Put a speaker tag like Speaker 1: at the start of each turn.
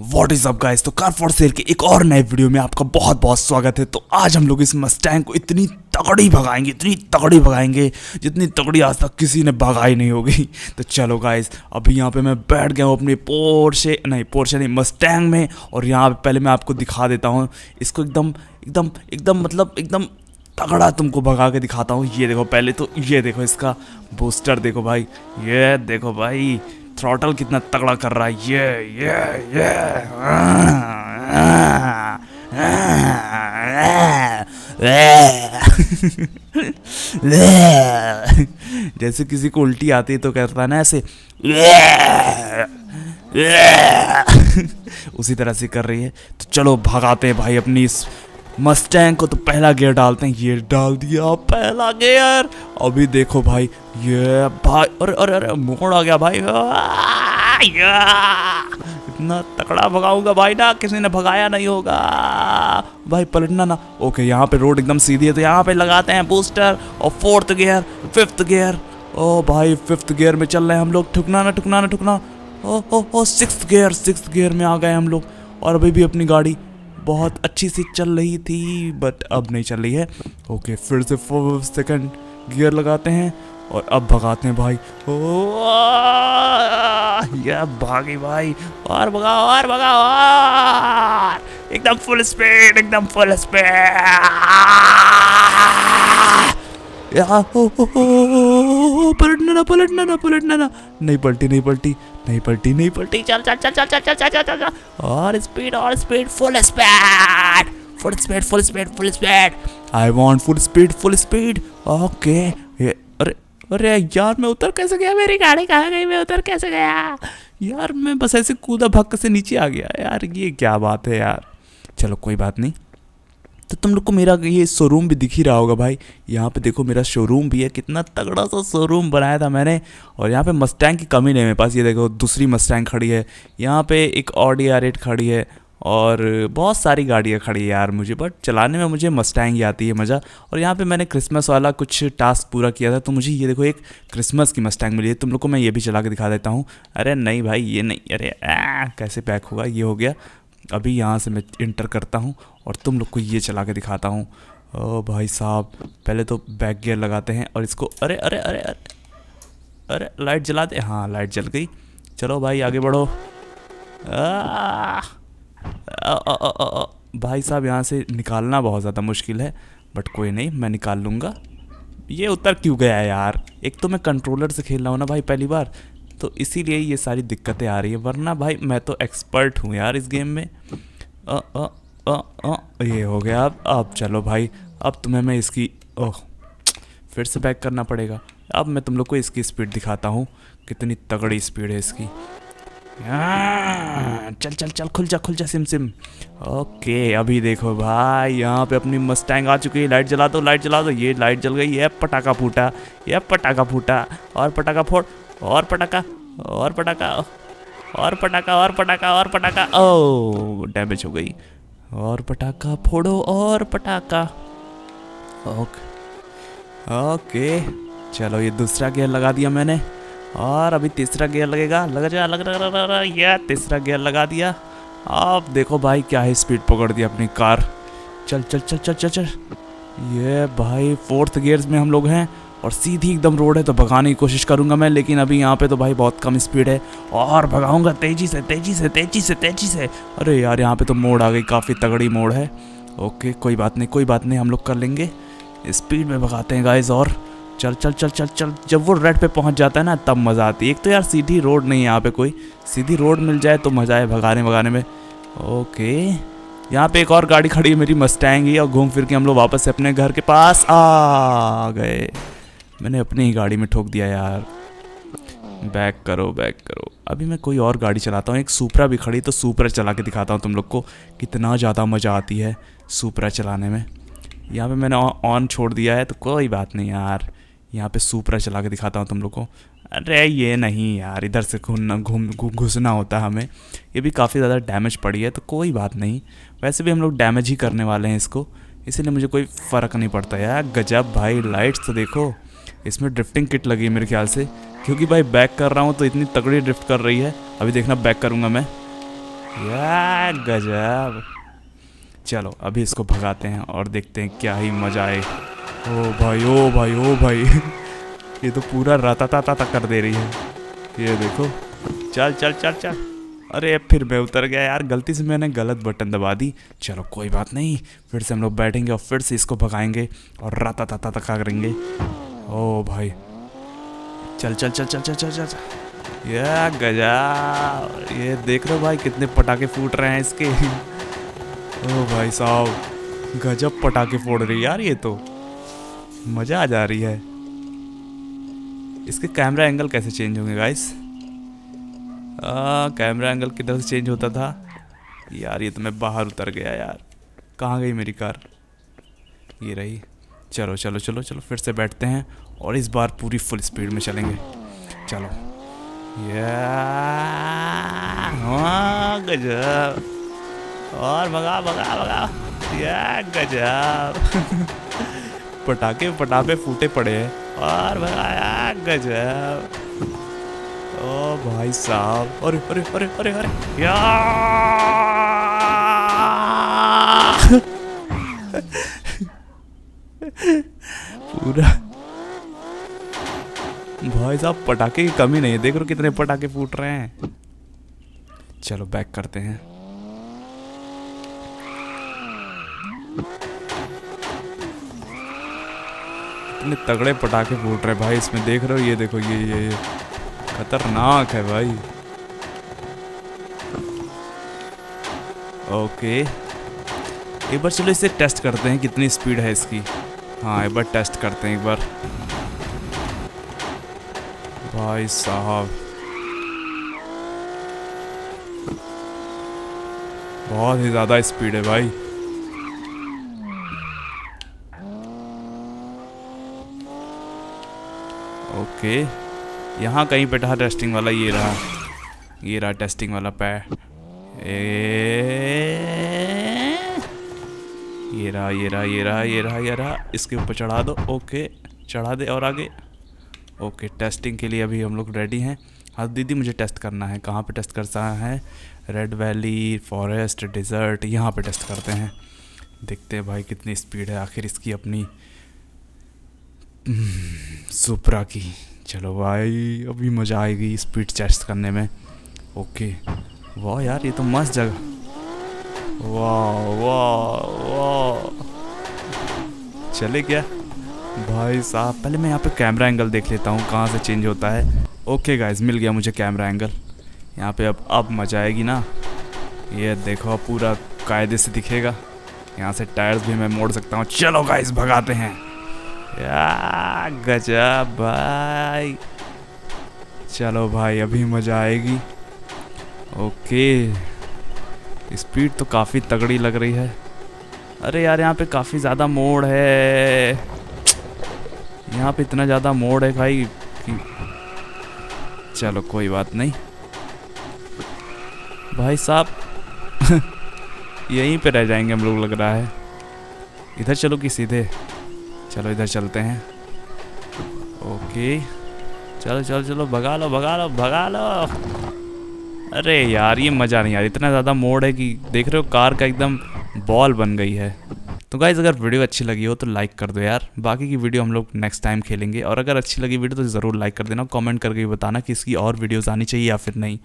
Speaker 1: What is up guys तो car for sale के एक और नए वीडियो में आपका बहुत बहुत स्वागत है। तो आज हम लोग इस मस्टैंग को इतनी तगड़ी भगाएँगे, इतनी तगड़ी भगाएँगे, जितनी तगड़ी आज तक किसी ने भगाई नहीं होगी। तो चलो गाइस अभी यहाँ पे मैं बैठ गया हूँ अपनी पोर्शे नहीं पोर्शे नहीं मस्टैंग में। और यहाँ पे पहले मैं आपको दिखा देता हूँ। इसको एकदम एकदम एकदम मतलब एकदम तगड़ा तुमको भगा के दिखाता हूँ। ये देखो पहले तो ये देखो इसका बूस्टर देखो भाई। ये देखो भाई। थ्रॉटल कितना तगड़ा कर रहा है। ये ये ये। जैसे किसी को उल्टी आती है तो कहता है ना ऐसे। उसी तरह से कर रही है। तो चलो, भगाते हैं भाई अपनी इस मस्टैंग को तो पहला गियर डालते हैं। ये डाल दिया, पहला गियर अभी देखो भाई, ये भाई, अरे अरे अरे, मोड़ आ गया भाई। इतना तकड़ा भगाऊँगा भाई ना, किसी ने भगाया नहीं होगा। भाई पलटना ना। ओके, यहाँ पे रोड एकदम सीधी है तो यहाँ पे लगाते हैं बूस्टर और फोर्थ गियर फिफ्थ गियर ओ भाई फिफ्थ गियर में चल रहे हैं हम लोग। ठुकना ना ठुकना ना, ठुकना। ओ ओ ओ सिक्स गियर सिक्स गियर में आ गए हम लोग। और अभी भी अपनी गाड़ी बहुत अच्छी सी चल रही थी बट अब नहीं चल रही है। ओके फिर से सेकंड गियर लगाते हैं और अब भगाते हैं भाई। ओ ये भागी भाई, और भगाओ और भगाओ, और। एकदम फुल स्पीड एकदम फुल स्पीड पलटना ना पलटना ना पलटना ना। नहीं पलटी नहीं पलटी नहीं पलटी नहीं पलटी। चल चल चल चल चल चल चल चल चल। और स्पीड और speed full speed full speed full speed full speed I want full speed full speed okay अरे अरे यार, मैं उतर कैसे गया? मेरी गाड़ी कहाँ गई? मैं उतर कैसे गया? यार, मैं बस ऐसे कूदा भक्क से नीचे आ गया। यार, ये क्या बात है यार। चलो, कोई बात नहीं। तो तुम लोग को मेरा ये शोरूम भी दिख ही रहा होगा भाई। यहाँ पे देखो मेरा शोरूम भी है कितना तगड़ा सा शोरूम बनाया था मैंने। और यहाँ पे मस्टैंग की कमी नहीं मेरे पास ये देखो दूसरी मस्टैंग खड़ी है। यहाँ पे एक ऑडी आर एट खड़ी है और बहुत सारी गाड़ियाँ खड़ी है यार मुझे बट चलाने में मुझे मस्टैंग ही आती है मज़ा। और यहाँ पे मैंने क्रिसमस वाला कुछ टास्क पूरा किया था तो मुझे ये देखो एक क्रिसमस की मस्टैंग मिली है। तुम लोग को मैं ये भी चला के दिखा देता हूँ। अरे नहीं भाई ये नहीं अरे आ, कैसे पैक होगा ये हो गया। अभी यहाँ से मैं इंटर करता हूँ और तुम लोग को ये चला के दिखाता हूँ। ओ भाई साहब, पहले तो बैक गियर लगाते हैं और इसको, अरे अरे अरे अरे अरे लाइट जला दे। हाँ लाइट जल गई। चलो भाई, आगे बढ़ो। भाई साहब, यहाँ से निकालना बहुत ज़्यादा मुश्किल है बट कोई नहीं, मैं निकाल लूँगा। ये उतर क्यों गया यार? एक तो मैं कंट्रोलर से खेल रहा हूँ ना भाई, पहली बार। तो इसीलिए ये सारी दिक्कतें आ रही है। वरना भाई मैं तो एक्सपर्ट हूँ यार इस गेम में। आ, आ, आ, आ, ये हो गया। अब अब चलो भाई अब तुम्हें मैं इसकी ओह फिर से बैक करना पड़ेगा। अब मैं तुम लोग को इसकी स्पीड दिखाता हूँ। कितनी तगड़ी स्पीड है इसकी। चल चल चल खुल जा खुल जा सिम सिम। ओके अभी देखो भाई यहाँ पे अपनी मस्टैंग आ चुकी है। लाइट जला दो लाइट जला दो। ये लाइट जल गई ये पटाखा फूटा ये पटाखा फूटा और पटाखा फोड़। और पटाखा और पटाखा और पटाखा और पटाखा और पटाखा। ओ डैमेज हो गई। और पटाखा फोड़ो, और पटाखा। ओके ओके, चलो ये दूसरा गियर लगा दिया मैंने। और अभी तीसरा गियर लगेगा। लग जा लग रहा ये, तीसरा गियर लगा दिया। अब देखो भाई क्या है स्पीड पकड़ दिया अपनी कार। चल चल चल चल चल चल। ये भाई फोर्थ गियर्स में हम लोग हैं। और सीधी एकदम रोड है तो भगाने की कोशिश करूँगा मैं, लेकिन अभी यहाँ पे तो भाई बहुत कम स्पीड है। और भगाऊँगा, तेज़ी से तेज़ी से तेज़ी से तेज़ी से। अरे यार, यहाँ पे तो मोड़ आ गई, काफ़ी तगड़ी मोड़ है। ओके, कोई बात नहीं, कोई बात नहीं, हम लोग कर लेंगे। स्पीड में भगाते हैं गाइज़ और चल चल चल चल चल। जब वो रेड पे पहुँच जाता है ना, तब मज़ा आती है। एक तो यार सीधी रोड नहीं है यहाँ पे कोई। सीधी रोड मिल जाए तो मज़ा आए भगाने भगाने में। ओके, यहाँ पे एक और गाड़ी खड़ी है मेरी मस्टैंग ही, और घूम फिर के हम लोग वापस अपने घर के पास आ गए। मैंने अपनी ही गाड़ी में ठोक दिया, यार। बैक करो बैक करो। अभी मैं कोई और गाड़ी चलाता हूँ, एक सुपरा भी खड़ी तो सुपरा चला के दिखाता हूँ तुम लोग को कितना ज़्यादा मज़ा आती है सुपरा चलाने में। यहाँ पे मैंने ऑन छोड़ दिया है तो कोई बात नहीं यार। यहाँ पे सुपरा चला के दिखाता हूँ तुम लोग को। अरे ये नहीं यार, इधर से घूमना, घूम घुसना होता है हमें। ये भी काफ़ी ज़्यादा डैमेज पड़ी है तो कोई बात नहीं। वैसे भी हम लोग डैमेज ही करने वाले हैं इसको, इसीलिए मुझे कोई फ़र्क नहीं पड़ता यार। गजब भाई लाइट्स तो देखो। इसमें ड्रिफ्टिंग किट लगी है मेरे ख्याल से। क्योंकि भाई बैक कर रहा हूँ तो इतनी तगड़ी ड्रिफ्ट कर रही है। अभी देखना बैक करूँगा मैं। या गजब। चलो, अभी इसको भगाते हैं और देखते हैं क्या ही मज़ा आए। ओ भाई ओ भाई ओ भाई। ये तो पूरा राता ता कर दे रही है। ये देखो। चल चल चल चल। अरे, फिर मैं उतर गया यार। गलती से मैंने गलत बटन दबा दी। चलो, कोई बात नहीं। फिर से हम लोग बैठेंगे और फिर से इसको भगाएँगे और राता ता तक करेंगे। ओ भाई। चल चल चल चल चल चल चल, चल। ये गजा ये देख रहे हो भाई कितने पटाखे फूट रहे हैं इसके। ओ भाई साहब गजब पटाखे फोड़ रही है यार ये तो। मज़ा आ जा रही है। इसके कैमरा एंगल कैसे चेंज होंगे गाइस कैमरा एंगल किधर से चेंज होता था? यार ये तो मैं बाहर उतर गया यार। कहाँ गई मेरी कार? ये रही। चलो चलो चलो चलो, फिर से बैठते हैं और इस बार पूरी फुल स्पीड में चलेंगे। चलो। गजब। और भगा भगा भगा या गजब। पटाखे पटाखे फूटे पड़े हैं। और भगाया गजब। ओ भाई साहब। अरे अरे अरे अरे अरे। या पूरा। भाई साहब, पटाखे की कमी नहीं है। देख लो कितने पटाखे फूट रहे हैं। चलो बैक करते हैं। इतने तगड़े पटाखे फूट रहे भाई, इसमें देख रहे हो, ये देखो, ये ये ये। खतरनाक है भाई। ओके एक बार चलो इसे टेस्ट करते हैं, कितनी स्पीड है इसकी। हाँ एक बार टेस्ट करते हैं एक बार। भाई साहब। बहुत ही ज़्यादा स्पीड है भाई। ओके यहाँ कहीं पे टेस्टिंग वाला, ये रहा। ये रहा टेस्टिंग वाला पै ए ये रहा ये रहा ये रहा ये रहा ये रहा इसके ऊपर चढ़ा दो। ओके, चढ़ा दे और आगे। ओके, टेस्टिंग के लिए अभी हम लोग रेडी हैं। हाँ दीदी, मुझे टेस्ट करना है। कहाँ पे टेस्ट करना है? रेड वैली, फॉरेस्ट, डिज़र्ट, यहाँ पे टेस्ट करते हैं। देखते हैं भाई कितनी स्पीड है आखिर इसकी अपनी। सुपरा की। चलो भाई, अभी मज़ा आएगी स्पीड टेस्ट करने में। ओके। वाह यार, ये तो मस्त जगह। वाह वाह वाह। चले क्या भाई साहब, पहले मैं यहाँ पे कैमरा एंगल देख लेता हूँ, कहाँ से चेंज होता है। ओके गाइज़ मिल गया मुझे कैमरा एंगल यहाँ पे अब अब मज़ा आएगी ना। ये देखो पूरा कायदे से दिखेगा। यहाँ से टायर्स भी मैं मोड़ सकता हूँ। चलो गाइज़ भगाते हैं। या भाई। चलो भाई, अभी मज़ा आएगी। ओके स्पीड तो काफ़ी तगड़ी लग रही है। अरे यार, यहाँ पे काफ़ी ज़्यादा मोड़ है। यहाँ पे इतना ज़्यादा मोड़ है भाई कि चलो, कोई बात नहीं। भाई साहब, यहीं पे रह जाएँगे हम लोग, लग रहा है। इधर चलो कि सीधे। चलो, इधर चलते हैं। ओके। चलो चलो चलो, भगा लो भगा लो भगा लो। अरे यार, ये मज़ा नहीं यार इतना ज़्यादा मोड है कि देख रहे हो, कार का एकदम बॉल बन गई है। तो गाइज़ अगर वीडियो अच्छी लगी हो तो लाइक कर दो यार। बाकी की वीडियो हम लोग नेक्स्ट टाइम खेलेंगे। और अगर अच्छी लगी वीडियो तो ज़रूर लाइक कर देना। कमेंट करके बताना कि इसकी और वीडियोज़ आनी चाहिए या फिर नहीं।